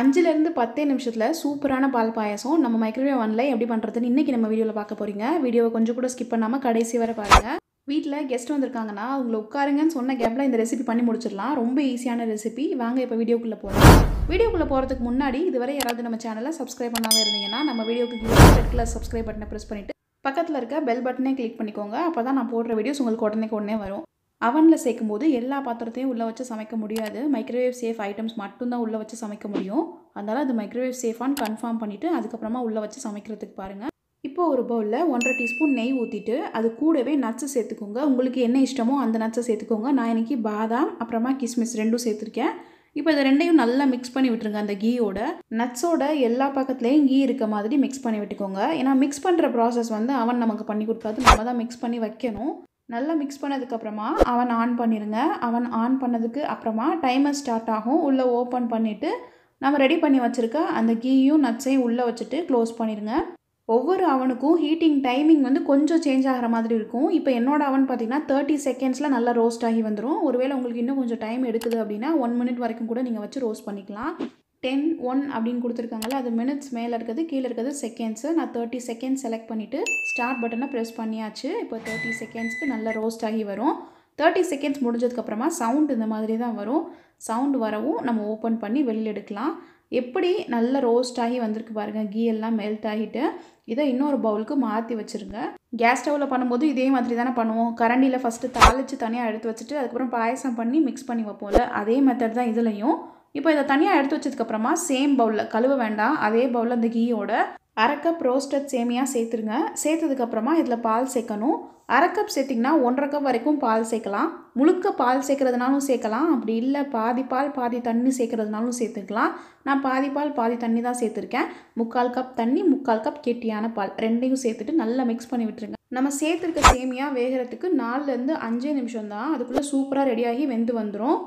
அஞ்சுலேருந்து பத்தே நிமிஷத்தில் சூப்பரான பால் பாயசம். நம்ம மைக்ரோவேவ் ஒன்ல எப்படி பண்ணுறதுன்னு இன்றைக்கி நம்ம வீடியோவில் பார்க்க போகிறீங்க வீடியோவை கொஞ்சம் கூட ஸ்கிப் பண்ணாமல் கடைசி வரை பாருங்கள் வீட்டில் கெஸ்ட் வந்திருக்காங்கன்னா அவங்கள உட்காருங்கன்னு சொன்ன கேப்பில் இந்த ரெசிபி பண்ணி முடிச்சிடலாம். ரொம்ப ஈஸியான ரெசிபி வாங்க இப்போ வீடியோக்குள்ளே போகலாம் வீடியோக்குள்ளே போகிறதுக்கு முன்னாடி இதுவரை யாராவது நம்ம சேனலை சப்ஸ்கிரைப் பண்ணாமல் இருந்தீங்கன்னா நம்ம வீடியோக்கு ரெட் கலர் சப்ஸ்கிரைப் பட்டனை ப்ரெஸ் பண்ணிவிட்டு பக்கத்தில் இருக்க பெல் பட்டனே கிளிக் பண்ணிக்கோங்க. அப்போ தான் நான் போடுற வீடியோஸ் உங்களுக்கு உடனே உடனே வரும். அவனில் சேர்க்கும் போது எல்லா பாத்திரத்தையும் உள்ளே வச்சு சமைக்க முடியாது. மைக்ரோவேவ் சேஃப் ஐட்டம்ஸ் மட்டும்தான் உள்ளே வச்சு சமைக்க முடியும். அதனால் அது மைக்ரோவேவ் சேஃபான்னு கன்ஃபார்ம் பண்ணிவிட்டு அதுக்கப்புறமா உள்ளே வச்சு சமைக்கிறதுக்கு பாருங்கள் இப்போ ஒரு பவுலில் ஒன்றரை டீஸ்பூன் நெய் ஊற்றிட்டு அது கூடவே நட்ஸு சேர்த்துக்கோங்க. உங்களுக்கு என்ன இஷ்டமோ அந்த நட்ஸை சேர்த்துக்கோங்க. நான் இன்றைக்கி பாதாம் அப்புறமா கிஸ்மிஸ் ரெண்டும் சேர்த்துருக்கேன். இப்போ இதை ரெண்டையும் நல்லா மிக்ஸ் பண்ணி விட்டுருங்க அந்த கீயோட. நட்ஸோட எல்லா பக்கத்துலேயும் கீ இருக்க மாதிரி மிக்ஸ் பண்ணி விட்டுக்கோங்க. ஏன்னா மிக்ஸ் பண்ணுற ப்ராசஸ் வந்து அவன் நமக்கு பண்ணி கொடுக்காது. நம்ம தான் மிக்ஸ் பண்ணி வைக்கணும். நல்லா மிக்ஸ் பண்ணதுக்கப்புறமா அவன் ஆன் பண்ணிடுங்க அவன் ஆன் பண்ணதுக்கு அப்புறமா டைமர் ஸ்டார்ட் ஆகும். உள்ளே ஓப்பன் பண்ணிவிட்டு நம்ம ரெடி பண்ணி வச்சுருக்க அந்த கீயும் நட்ஸையும் உள்ளே வச்சுட்டு க்ளோஸ் பண்ணிடுங்க ஒவ்வொரு அவனுக்கும் ஹீட்டிங் டைமிங் வந்து கொஞ்சம் சேஞ்ச் ஆகிற மாதிரி இருக்கும். இப்போ என்னோட அவன் பார்த்தீங்கன்னா தேர்ட்டி செகண்ட்ஸில் நல்லா ரோஸ்ட் ஆகி வந்துடும் ஒருவேளை உங்களுக்கு இன்னும் கொஞ்சம் டைம் எடுக்குது அப்படின்னா ஒன் மினிட் வரைக்கும் கூட நீங்கள் வச்சு ரோஸ்ட் பண்ணிக்கலாம். டென் ஒன் அப்படின்னு கொடுத்துருக்காங்கல்ல அது மினிட்ஸ் மேலே இருக்கிறது கீழே இருக்கிறது செகண்ட்ஸு நான் தேர்ட்டி செகண்ட்ஸ் செலக்ட் பண்ணிவிட்டு ஸ்டார்ட் பட்டனை ப்ரெஸ் பண்ணியாச்சு. இப்போ தேர்ட்டி செகண்ட்ஸ்க்கு நல்லா ரோஸ்ட் ஆகி வரும். தேர்ட்டி செகண்ட்ஸ் முடிஞ்சதுக்கப்புறமா சவுண்ட் இந்த மாதிரி தான் வரும். சவுண்ட் வரவும் நம்ம ஓப்பன் பண்ணி வெளியில் எடுக்கலாம். எப்படி நல்ல ரோஸ்ட் ஆகி வந்திருக்கு பாருங்கள் கீ எல்லாம் மெல்ட் ஆகிட்டு. இதை இன்னொரு பவுலுக்கு மாற்றி வச்சுருங்க. கேஸ் ஸ்டவ்வில் பண்ணும்போது இதே மாதிரி தானே பண்ணுவோம். கரண்டியில் ஃபஸ்ட்டு தாளித்து தனியாக எடுத்து வச்சுட்டு அதுக்கப்புறம் பாயசம் பண்ணி மிக்ஸ் பண்ணி வைப்போம்ல அதே மெத்தட் தான் இதுலேயும். இப்போ இதை தனியாக எடுத்து வச்சதுக்கப்புறமா சேம் பவுலில் கழுவ வேண்டாம். அதே பவுலில் அந்த கீயோட அரை கப் ரோஸ்டட் சேமியாக சேர்த்துருங்க. சேர்த்ததுக்கப்புறமா இதில் பால் சேர்க்கணும். அரை கப் சேர்த்திங்கன்னா ஒன்றரை கப் வரைக்கும் பால் சேர்க்கலாம். முழுக்க பால் சேர்க்குறதுனாலும் சேர்க்கலாம். அப்படி இல்லை பாதி பால் பாதி தண்ணி சேர்க்குறதுனாலும் சேர்த்துக்கலாம். நான் பாதி பால் பாதி தண்ணி தான் சேர்த்துருக்கேன். முக்கால் கப் தண்ணி முக்கால் கப் கெட்டியான பால். ரெண்டையும் சேர்த்துட்டு நல்லா மிக்ஸ் பண்ணி விட்டுருங்க. நம்ம சேர்த்துருக்க சேமியா வேகிறதுக்கு நாலுலேருந்து அஞ்சே நிமிஷம் தான் அதுக்குள்ளே சூப்பராக ரெடியாகி வெந்து வந்துடும்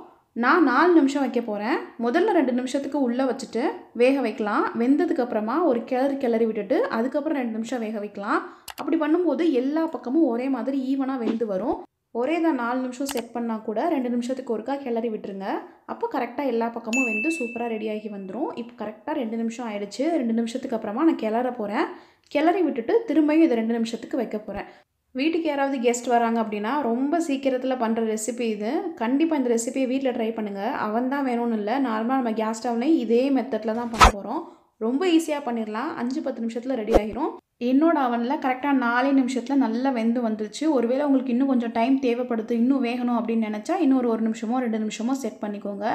நான் நாலு நிமிஷம் வைக்க போகிறேன் முதல்ல ரெண்டு நிமிஷத்துக்கு உள்ளே வச்சுட்டு வேக வைக்கலாம். வெந்ததுக்கப்புறமா ஒரு கிளறி கிளறி விட்டுட்டு அதுக்கப்புறம் ரெண்டு நிமிஷம் வேக வைக்கலாம். அப்படி பண்ணும்போது எல்லா பக்கமும் ஒரே மாதிரி ஈவனாக வெந்து வரும். ஒரே தான் நாலு நிமிஷம் செட் பண்ணால் கூட ரெண்டு நிமிஷத்துக்கு ஒருக்கா கிளறி விட்டுருங்க. அப்போ கரெக்டாக எல்லா பக்கமும் வெந்து சூப்பராக ரெடியாகி வந்துடும் இப்போ கரெக்டாக ரெண்டு நிமிஷம் ஆயிடுச்சு. ரெண்டு நிமிஷத்துக்கு அப்புறமா நான் கிளற போகிறேன் கிளறி விட்டுட்டு திரும்பியும் இது ரெண்டு நிமிஷத்துக்கு வைக்க போகிறேன் வீட்டுக்கு யாராவது கெஸ்ட் வராங்க அப்படின்னா ரொம்ப சீக்கிரத்தில் பண்ணுற ரெசிபி இது. கண்டிப்பாக இந்த ரெசிபியை வீட்டில் ட்ரை பண்ணுங்கள் அவன் தான் வேணும்னு இல்லை. நார்மலாக நம்ம கேஸ் ஸ்டவ்லையும் இதே மெத்தடில் தான் பண்ண போகிறோம் ரொம்ப ஈஸியாக பண்ணிடலாம் அஞ்சு பத்து நிமிஷத்தில் ரெடி ஆகிரும் என்னோட அவனில் கரெக்டாக நாலே நிமிஷத்தில் நல்லா வெந்து வந்துருச்சு. ஒருவேளை உங்களுக்கு இன்னும் கொஞ்சம் டைம் தேவைப்படுது இன்னும் வேகணும் அப்படின்னு நினச்சா இன்னும் ஒரு ஒரு நிமிஷமோ ரெண்டு நிமிஷமோ செட் பண்ணிக்கோங்க.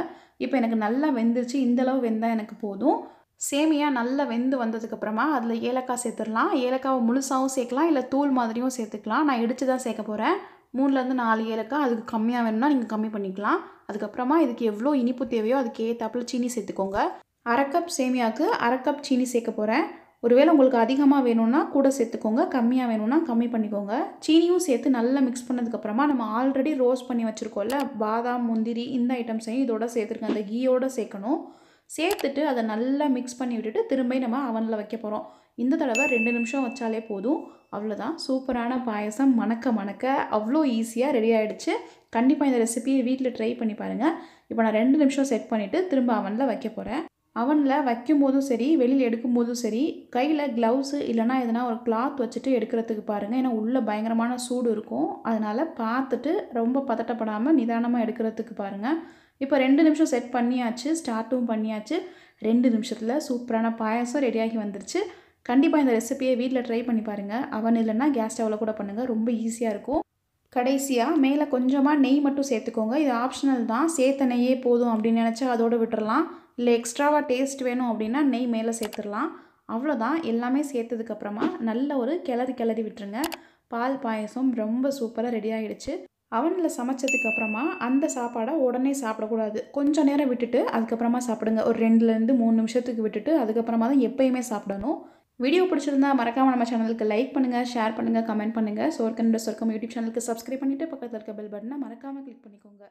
இப்போ எனக்கு நல்லா வெந்துருச்சு. இந்தளவு வெந்தால் எனக்கு போதும். சேமியா நல்லா வெந்து வந்ததுக்கப்புறமா அதில் ஏலக்காய் சேர்த்துடலாம். ஏலக்காவை முழுசாகவும் சேர்க்கலாம் இல்லை தூள் மாதிரியும் சேர்த்துக்கலாம். நான் இடித்து தான் சேர்க்க போகிறேன் மூணுலேருந்து நாலு ஏலக்காய் அதுக்கு கம்மியாக வேணும்னா நீங்கள் கம்மி பண்ணிக்கலாம். அதுக்கப்புறமா இதுக்கு எவ்வளோ இனிப்பு தேவையோ அதுக்கு ஏற்றாப்புல சீனி சேர்த்துக்கோங்க. அரை கப் சேமியாவுக்கு அரை கப் சீனி சேர்க்க போகிறேன் ஒருவேளை உங்களுக்கு அதிகமாக வேணும்னா கூட சேர்த்துக்கோங்க. கம்மியாக வேணும்னா கம்மி பண்ணிக்கோங்க. சீனியும் சேர்த்து நல்லா மிக்ஸ் பண்ணதுக்கப்புறமா நம்ம ஆல்ரெடி ரோஸ்ட் பண்ணி வச்சுருக்கோம்ல பாதாம் முந்திரி இந்த ஐட்டம்ஸையும் இதோட சேர்த்துருக்கேன் அந்த கீயோட சேர்க்கணும். சேர்த்துட்டு அதை நல்லா மிக்ஸ் பண்ணி விட்டுட்டு திரும்ப நம்ம அவனில் வைக்க போகிறோம் இந்த தடவை ரெண்டு நிமிஷம் வச்சாலே போதும். அவ்வளோதான் சூப்பரான பாயசம். மணக்க மணக்க அவ்வளோ ஈஸியாக ரெடி ஆகிடுச்சு கண்டிப்பாக இந்த ரெசிபியை வீட்டில் ட்ரை பண்ணி பாருங்கள் இப்போ நான் ரெண்டு நிமிஷம் செட் பண்ணிவிட்டு திரும்ப அவனில் வைக்க போகிறேன் அவனில் வைக்கும் போதும் சரி வெளியில் எடுக்கும் போதும் சரி கையில் க்ளவுஸு இல்லைனா எதனா ஒரு கிளாத் வச்சுட்டு எடுக்கிறதுக்கு பாருங்கள் ஏன்னா உள்ளே பயங்கரமான சூடு இருக்கும். அதனால் பார்த்துட்டு ரொம்ப பதட்டப்படாமல் நிதானமாக எடுக்கிறதுக்கு பாருங்கள் இப்போ ரெண்டு நிமிஷம் செட் பண்ணியாச்சு ஸ்டார்ட்டும் பண்ணியாச்சு. ரெண்டு நிமிஷத்தில் சூப்பரான பாயசம் ரெடியாகி வந்துருச்சு. கண்டிப்பாக இந்த ரெசிபியை வீட்டில் ட்ரை பண்ணி பாருங்கள் அவன் இல்லைன்னா கேஸ் ஸ்டவ்வில் கூட பண்ணுங்கள் ரொம்ப ஈஸியாக இருக்கும். கடைசியாக மேலே கொஞ்சமாக நெய் மட்டும் சேர்த்துக்கோங்க. இது ஆப்ஷனல் தான். சேர்த்த நெய்யே போதும் அப்படின்னு நினச்சா அதோடு விட்டுறலாம். இல்லை எக்ஸ்ட்ராவாக டேஸ்ட் வேணும் அப்படின்னா நெய் மேலே சேர்த்துடலாம். அவ்வளோதான் எல்லாமே சேர்த்ததுக்கப்புறமா நல்ல ஒரு கிளறி கிளறி விட்டுருங்க. பால் பாயசம் ரொம்ப சூப்பராக ரெடி ஆகிடுச்சு அவனில் சமைச்சதுக்கு அப்புறமா அந்த சாப்பாடை உடனே சாப்பிடக்கூடாது. கொஞ்சம் நேரம் விட்டுட்டு அதுக்கப்புறமா சாப்பிடுங்க. ஒரு ரெண்டுலேருந்து மூணு நிமிஷத்துக்கு விட்டுட்டு அதுக்கப்புறமா தான் எப்பயுமே சாப்பிடணும். வீடியோ பிடிச்சிருந்தா மறக்காமல் நம்ம சேனலுக்கு லைக் பண்ணுங்கள் ஷேர் பண்ணுங்கள் கமெண்ட் பண்ணுங்கள் சோர்க்கன் சொர்க்கம் யூடியூப் சேனலுக்கு சப்ஸ்கிரைப் பண்ணிவிட்டு பக்கத்தில் இருக்க பெல் பட்டனை மறக்காமல் கிளிக் பண்ணிக்கோங்க.